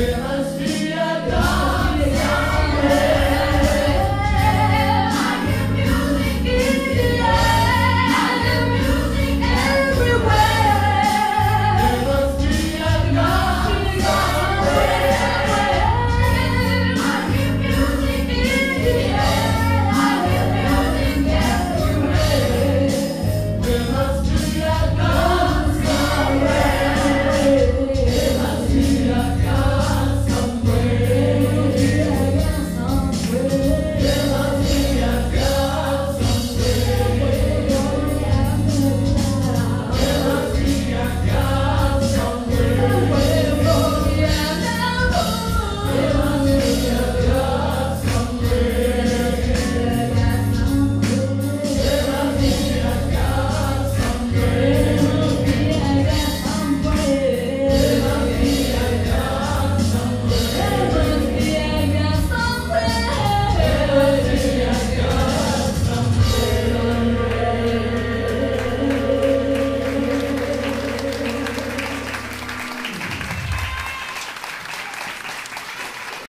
Yeah.